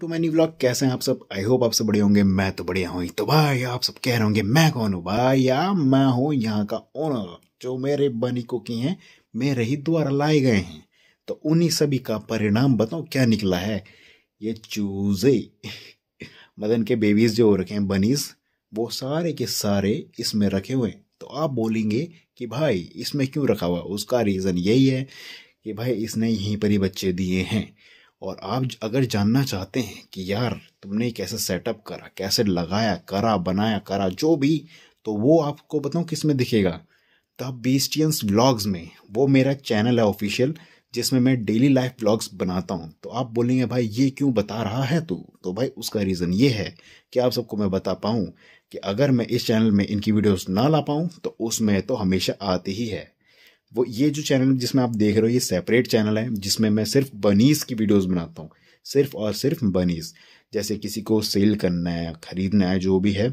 To many vlog कैसे हैं आप सब? आई होप आप सब बढ़िया होंगे, मैं तो बढ़िया हूँ। तो भाई, आप सब कह रहे होंगे, मैं कौन हूँ? भाई, या मैं हूँ यहाँ का ओनर जो मेरे बनी को की हैं, मेरे ही द्वारा लाए गए हैं। तो उन्हीं सभी का परिणाम बताओ क्या निकला है? ये चूजे। मदन के बेबीज जो हो रखे हैं बनीज वो सारे के सारे इसमें रखे हुए हैं। तो आप बोलेंगे कि भाई, इसमें क्यों रखा हुआ उसका रीज़न यही है कि भाई, इसने यहीं पर ही बच्चे दिए हैं। और आप अगर जानना चाहते हैं कि यार तुमने कैसे सेटअप करा, कैसे लगाया, करा, बनाया, करा, जो भी तो वो आपको बताऊँ किसमें दिखेगा? द बीस्टियंस ब्लॉग्स में। वो मेरा चैनल है ऑफिशियल जिसमें मैं डेली लाइफ ब्लॉग्स बनाता हूँ। तो आप बोलेंगे, भाई, ये क्यों बता रहा है तू? तो भाई, उसका रीज़न ये है कि आप सबको मैं बता पाऊँ कि अगर मैं इस चैनल में इनकी वीडियोस ना ला पाऊँ तो उसमें तो हमेशा आती ही है। वो ये जो चैनल जिसमें आप देख रहे हो, ये सेपरेट चैनल है, जिसमें मैं सिर्फ़ बनीस की वीडियोस बनाता हूँ। सिर्फ़ और सिर्फ़ बनीस जैसे किसी को सेल करना है, खरीदना है, जो भी है,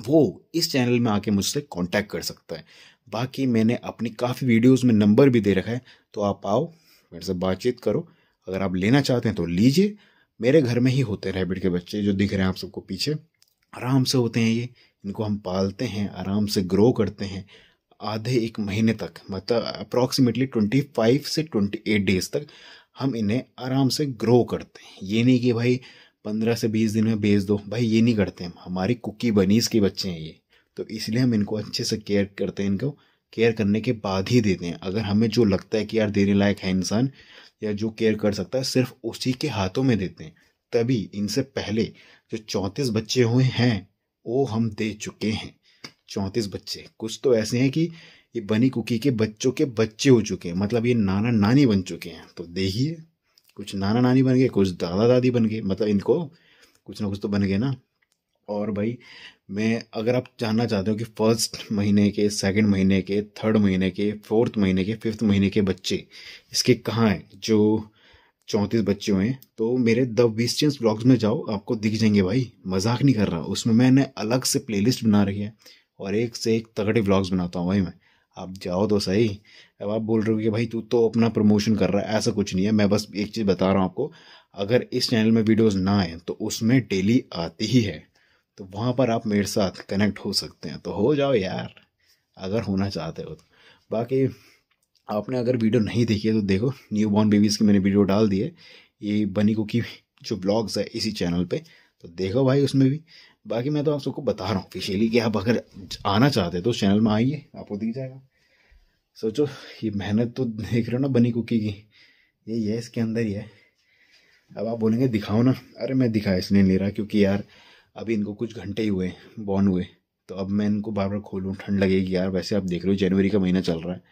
वो इस चैनल में आके मुझसे कांटेक्ट कर सकता है। बाकी मैंने अपनी काफ़ी वीडियोस में नंबर भी दे रखा है तो आप आओ, मेरे से बातचीत करो। अगर आप लेना चाहते हैं तो लीजिए। मेरे घर में ही होते हैं रैबिट के बच्चे, जो दिख रहे हैं आप सबको पीछे। आराम से होते हैं ये। इनको हम पालते हैं, आराम से ग्रो करते हैं। आधे एक महीने तक मतलब अप्रॉक्सीमेटली ट्वेंटी फाइव से ट्वेंटी एट डेज़ तक हम इन्हें आराम से ग्रो करते हैं। ये नहीं कि भाई पंद्रह से बीस दिन में बेच दो। भाई ये नहीं करते हम। हमारी कुकी बनीस के बच्चे हैं ये। तो इसलिए हम इनको अच्छे से केयर करते हैं, इनको केयर करने के बाद ही देते हैं। अगर हमें जो लगता है कि यार देने लायक है इंसान, या जो केयर कर सकता है, सिर्फ़ उसी के हाथों में देते हैं। तभी इनसे पहले जो चौंतीस बच्चे हुए हैं, वो हम दे चुके हैं। चौंतीस बच्चे। कुछ तो ऐसे हैं कि ये बनी कुकी के बच्चों के बच्चे हो चुके हैं मतलब ये नाना नानी बन चुके हैं। तो देखिए, कुछ नाना नानी बन गए, कुछ दादा दादी बन गए मतलब इनको कुछ ना कुछ तो बन गए ना। और भाई, मैं अगर आप जानना चाहते हो कि फ़र्स्ट महीने के सेकंड महीने के थर्ड महीने के फोर्थ महीने के फिफ्थ महीने के बच्चे, इसके कहाँ हैं? जो चौंतीस बच्चे हुए हैं तो मेरे द विस्टियंस ब्लॉग्स में जाओ, आपको दिख जाएँगे भाई, मज़ाक नहीं कर रहा। उसमें मैंने अलग से प्लेलिस्ट बना रही है। और एक से एक तगड़े ब्लॉग्स बनाता हूँ भाई मैं। आप जाओ तो सही। अब आप बोल रहे हो कि भाई तू तो अपना प्रमोशन कर रहा है, ऐसा कुछ नहीं है। मैं बस एक चीज़ बता रहा हूँ आपको, अगर इस चैनल में वीडियोस ना आए तो उसमें डेली आती ही है। तो वहाँ पर आप मेरे साथ कनेक्ट हो सकते हैं। तो हो जाओ यार, अगर होना चाहते हो तो। बाकी आपने अगर वीडियो नहीं देखी है तो देखो न्यू बॉर्न बेबीज़ की मैंने वीडियो डाल दी है। ये बनी कुकी जो ब्लॉग्स है इसी चैनल पे। तो देखो भाई उसमें भी। बाकी मैं तो आप सबको बता रहा हूँ ऑफिशियली कि आप अगर आना चाहते हैं तो उस चैनल में आइए, आपको दिख जाएगा। सोचो, ये मेहनत तो देख रहे हो ना बनी कुकी की। ये ये इसके अंदर ही है। अब आप बोलेंगे, दिखाओ ना। अरे मैं दिखा इसलिए नहीं रहा, क्योंकि यार, अभी इनको कुछ घंटे ही हुए बॉर्न हुए। तो अब मैं इनको बार बार खोलूँ, ठंड लगेगी यार। वैसे आप देख रहे हो, जनवरी का महीना चल रहा है।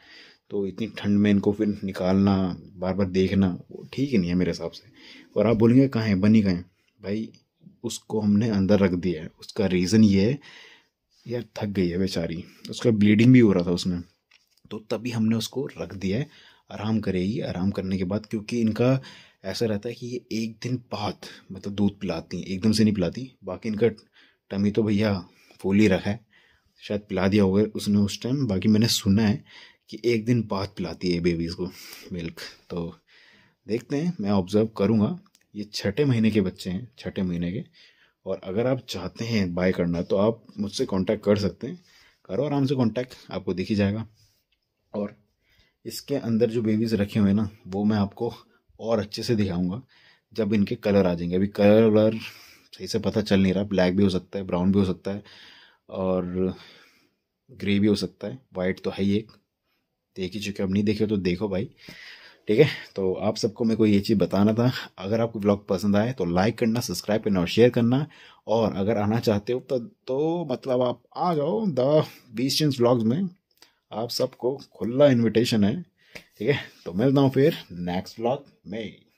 तो इतनी ठंड में इनको फिर निकालना बार बार देखना, वो ठीक ही नहीं है मेरे हिसाब से। और आप बोलेंगे, कहाँ है, बनी कहाँ भाई उसको हमने अंदर रख दिया है। उसका रीज़न ये है यार थक गई है बेचारी। उसका ब्लीडिंग भी हो रहा था उसमें। तो तभी हमने उसको रख दिया है। आराम करेगी आराम करने के बाद क्योंकि इनका ऐसा रहता है कि ये एक दिन बाद मतलब दूध पिलाती हैं। एकदम से नहीं पिलाती। बाकी इनका टमी तो भैया फूल ही रखा है। शायद पिला दिया होगा उसने उस टाइम बाकी मैंने सुना है कि एक दिन बाद पिलाती है बेबीज़ को मिल्क तो देखते हैं, मैं ऑब्ज़र्व करूँगा। ये छठे महीने के बच्चे हैं, छठे महीने के। और अगर आप चाहते हैं बाय करना तो आप मुझसे कांटेक्ट कर सकते हैं। करो, आराम से कांटेक्ट आपको दिख जाएगा। और इसके अंदर जो बेबीज़ रखे हुए हैं ना, वो मैं आपको और अच्छे से दिखाऊँगा, जब इनके कलर आ जाएँगे। अभी कलर वलर सही से पता चल नहीं रहा ब्लैक भी हो सकता है ब्राउन भी हो सकता है, और ग्रे भी हो सकता है। वाइट तो है ही एक। देख ही चुके अब नहीं देखे तो देखो भाई। ठीक है? तो आप सबको मेरे को ये चीज़ बताना था। अगर आपको ब्लॉग पसंद आए तो लाइक करना सब्सक्राइब करना और शेयर करना। और अगर आना चाहते हो तो तो मतलब आप आ जाओ द बीस ब्लॉग्स में। आप सबको खुला इनविटेशन है। ठीक है? तो मिलता हूँ फिर नेक्स्ट ब्लॉग में।